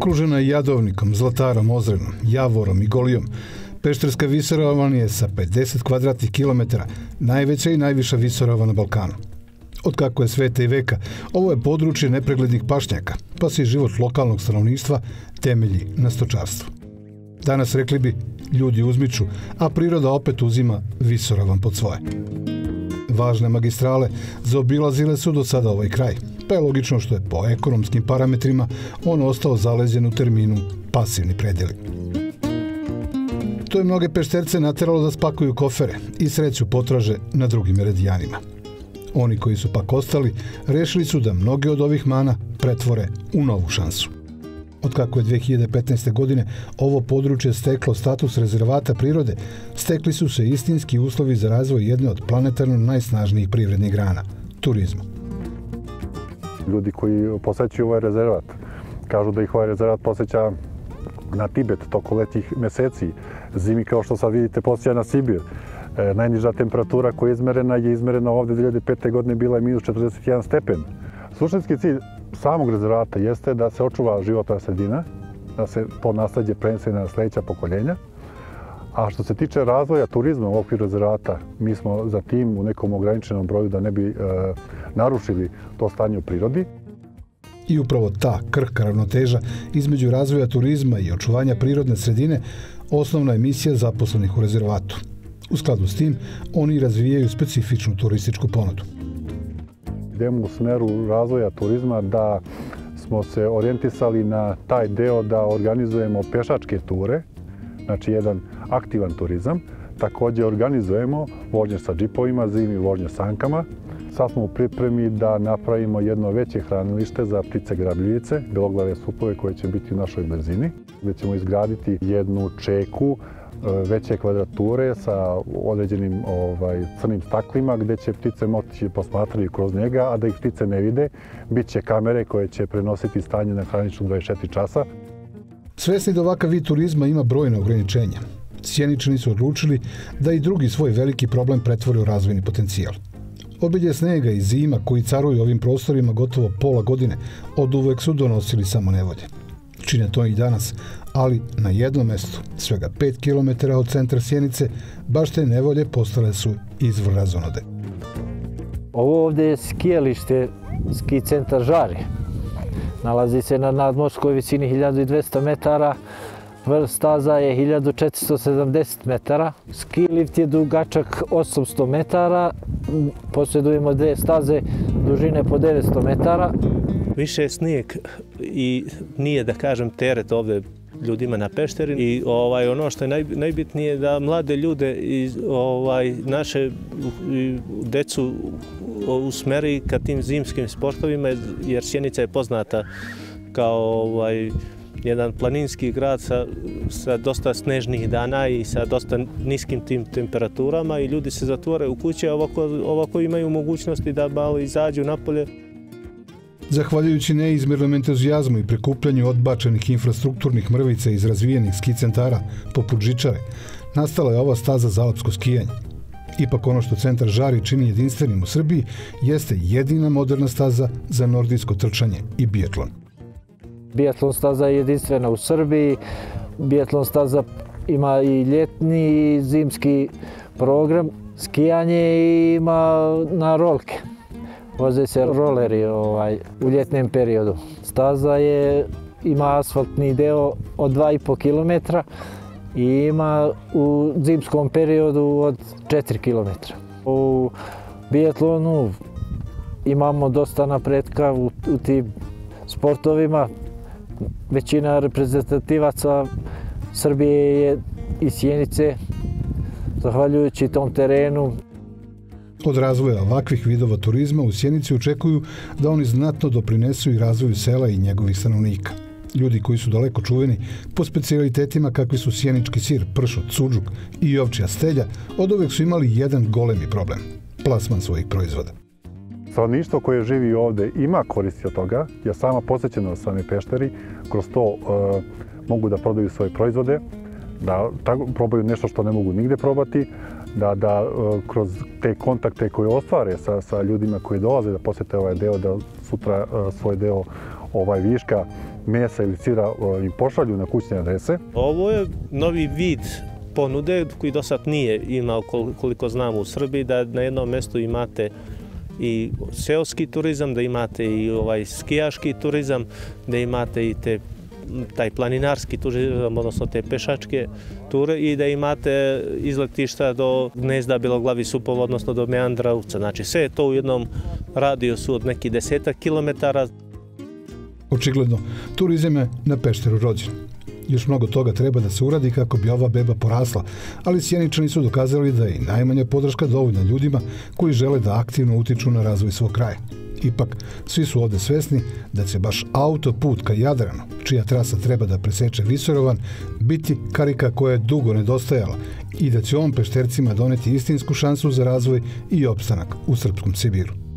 Okružena je jadovnikom, zlatarom, ozrenom, javorom i golijom, Pešterska visoravan je sa 50 kvadratnih kilometara najveća i najviša visorava na Balkanu. Od kako je sveta i veka, ovo je područje nepreglednih pašnjaka, pa se i život lokalnog stanovništva temelji na stočarstvu. Danas rekli bi, ljudi uzmiču, a priroda opet uzima visoravan pod svoje. Važne magistrale zaobilazile su do sada ovaj kraj, pa je logično što je po ekonomskim parametrima on ostao zaleđen u terminu pasivni predeli. To je mnoge pešterce nateralo da spakuju kofere i sreću potraže na drugim meridijanima. Oni koji su pak ostali, rešili su da mnoge od ovih mana pretvore u novu šansu. Od kako je 2015. godine ovo područje steklo status rezervata prirode, stekli su se istinski uslovi za razvoj jedne od planetarno najsnažnijih privrednih grana – turizma. Ljudi koji posećuju ovaj rezervat kažu da ih ovaj rezervat poseća na Tibet toko letih meseci, zimi kao što sad vidite posjeća na Sibir. E, najniža temperatura koja je izmerena je izmerena ovde 2005. godine bila je minus 41 stepen. Suštinski cilj samog rezervata jeste da se očuva životna sredina, da se to nasledđe prenese na sledeća pokoljenja. A što se tiče razvoja turizma u okviru rezervata, mi smo za tim u nekom ograničenom broju da ne bi e, narušili to stanje u prirodi. I upravo ta krhka ravnoteža između razvoja turizma i očuvanja prirodne sredine osnovna je misija zaposlenih u rezervatu. U skladu s tim, oni razvijaju specifičnu turističku ponudu idemo u smeru razvoja turizma da smo se orijentisali na taj deo da organizujemo pešačke ture, znači jedan aktivan turizam. Takođe organizujemo vožnje sa džipovima, zimi vožnje sankama. Sad smo u pripremi da napravimo jedno veće hranilište za ptice grabljivice, beloglave supove koje će biti u našoj blizini, gde ćemo izgraditi jednu čeku veće kvadrature sa određenim ovaj, crnim staklima gde će ptice moći posmatrati kroz njega, a da ih ptice ne vide, bit će kamere koje će prenositi stanje na hraničnu 24 časa. Svesni da ovakav vid turizma ima brojne ograničenja, Sjeničani su odlučili da i drugi svoj veliki problem pretvore u razvojni potencijal. Obilje snega i zima koji caruju ovim prostorima gotovo pola godine od uvek su donosili samo nevolje. Čine to i danas, ali na jednom mestu, svega 5 km od centra Sjenice, baš te nevolje postale su izvor razonode. Ovo ovde je skijalište, ski centar Žari. Nalazi se na nadmorskoj visini 1200 metara, staza je 1470 metara. Ski lift je dugačak 800 metara, posjedujemo dve staze dužine po 900 metara. Više je snijeg i nije da kažem teret ovde ljudima na Pešteri i ovaj ono što je naj, najbitnije da mlade ljude i ovaj naše decu usmeri ka tim zimskim sportovima jer Sjenica je poznata kao ovaj jedan planinski grad sa, sa dosta snežnih dana i sa dosta niskim tim temperaturama i ljudi se zatvore u kuće, ovako, ovako imaju mogućnosti da malo izađu napolje. Zahvaljujući neizmjernom entuzijazmu i prekupljanju odbačenih infrastrukturnih mrvica iz razvijenih ski centara poput Žičare, nastala je ova staza za alpsko skijanje. Ipak ono što centar Žari čini jedinstvenim u Srbiji jeste jedina moderna staza za nordijsko trčanje i biatlon. Biatlon staza je jedinstvena u Srbiji. Biatlon staza ima i ljetni i zimski program. Skijanje ima na rolke. Voze se roleri ovaj, u ljetnem periodu. Staza je, ima asfaltni deo od 2,5 km i ima u zimskom periodu od 4 km. U biatlonu imamo dosta napretka u, u tim sportovima većina reprezentativaca Srbije je iz Sjenice, zahvaljujući tom terenu. Od razvoja ovakvih vidova turizma u Sjenici očekuju da oni znatno doprinesu i razvoju sela i njegovih stanovnika. Ljudi koji su daleko čuveni po specijalitetima kakvi su sjenički sir, pršut, suđuk i ovčija stelja, od uvek su imali jedan golemi problem – plasman svojih proizvoda. Stanovništvo koje živi ovde ima koristi od toga, jer sama posjećena sami pešteri, kroz to e, mogu da prodaju svoje proizvode, da probaju nešto što ne mogu nigde probati, da, da e, kroz te kontakte koje ostvare sa, sa ljudima koji dolaze da posete ovaj deo, da sutra e, svoj deo ovaj viška mesa ili sira im pošalju na kućne adrese. Ovo je novi vid ponude koji do sad nije imao koliko znamo u Srbiji, da na jednom mjestu imate i seoski turizam, da imate i ovaj skijaški turizam, da imate i te taj planinarski turizam, odnosno te pešačke ture i da imate izletišta do gnezda Biloglavi Supova, odnosno do Meandravca. Znači sve je to u jednom radijusu od nekih deseta kilometara. Očigledno, turizam je na Pešteru rođen. Još mnogo toga treba da se uradi kako bi ova beba porasla, ali Sjeničani su dokazali da je najmanja podrška dovoljna ljudima koji žele da aktivno utiču na razvoj svog kraja. Ipak, svi su ovde svesni da će baš autoput ka Jadranu, čija trasa treba da preseče Visorovan, biti karika koja je dugo nedostajala i da će on peštercima doneti istinsku šansu za razvoj i opstanak u Srpskom Sibiru.